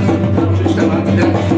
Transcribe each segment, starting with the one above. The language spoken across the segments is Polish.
から復活したなんて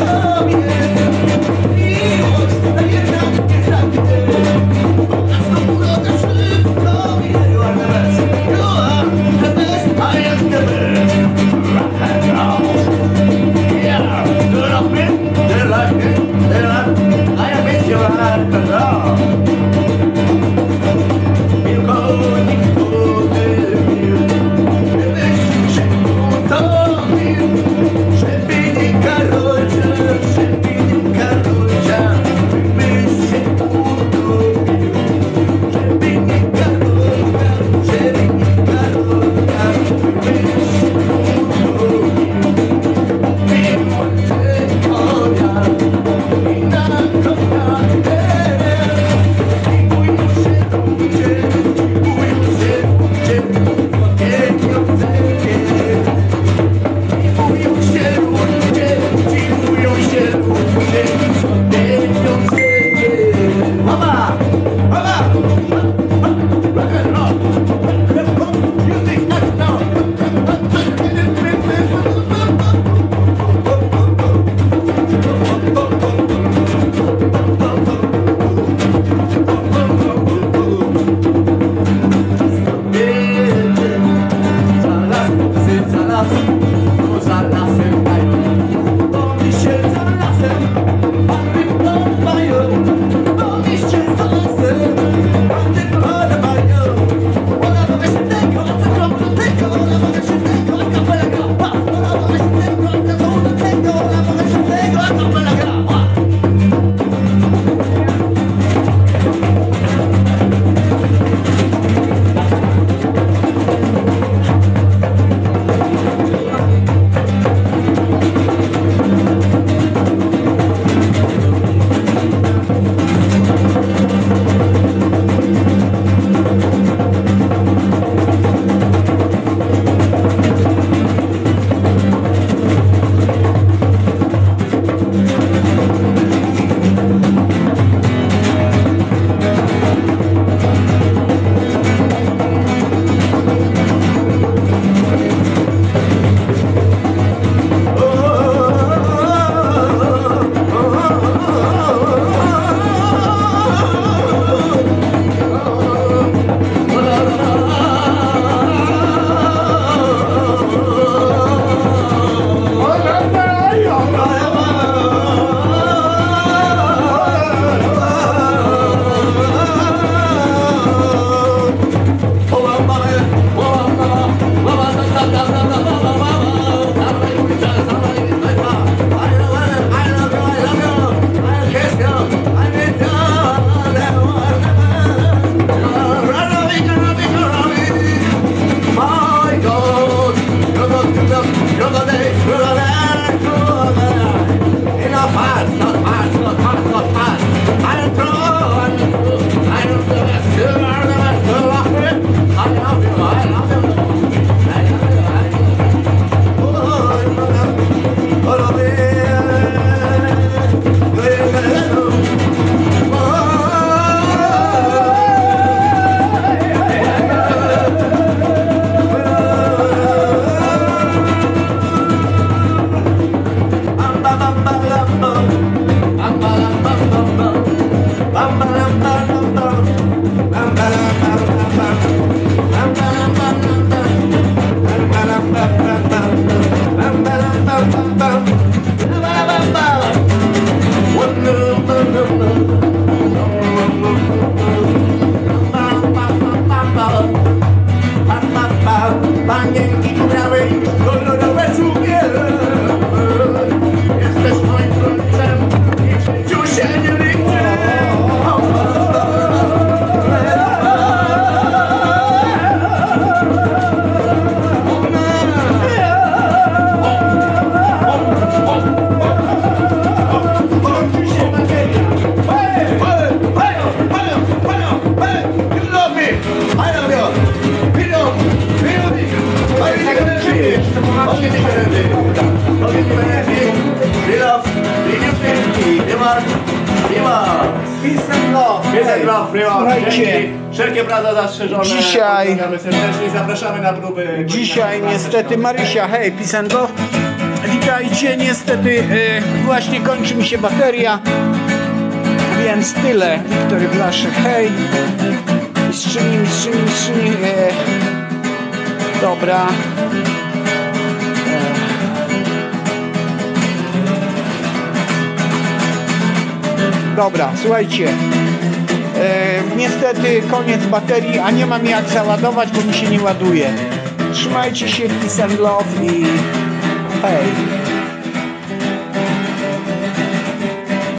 Peace and love. Jak gra, prywa. Słuchajcie. Wszelkie prawa zastrzeżone. Dzisiaj- Pozdrawiamy serdecznie i zapraszamy na próby. Dzisiaj niestety Marysia, hej, peace and love. Witajcie, niestety e, właśnie kończy mi się bateria, więc tyle. Wiktor Blaszek, hej. Mistrzyni, mistrzyni, mistrzyni. E, dobra. Dobra, słuchajcie. E, niestety koniec baterii, a nie mam jak załadować, bo mi się nie ładuje. Trzymajcie się, peace and love i hej.